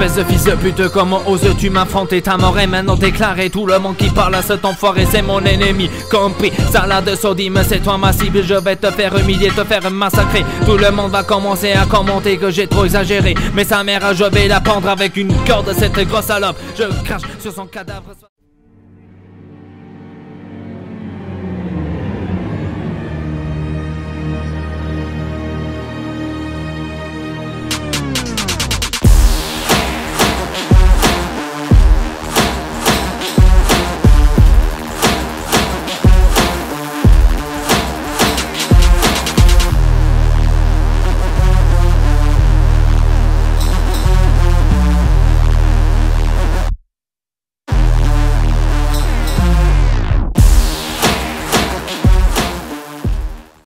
Espèce de fils de pute, comment oses-tu m'affronter Ta mort est maintenant déclarée, tout le monde qui parle à cet enfoiré c'est mon ennemi. Compris, salade sodime c'est toi ma cible Je vais te faire humilier, te faire massacrer. Tout le monde va commencer à commenter que j'ai trop exagéré. Mais sa mère je vais la pendre avec une corde cette grosse salope. Je crache sur son cadavre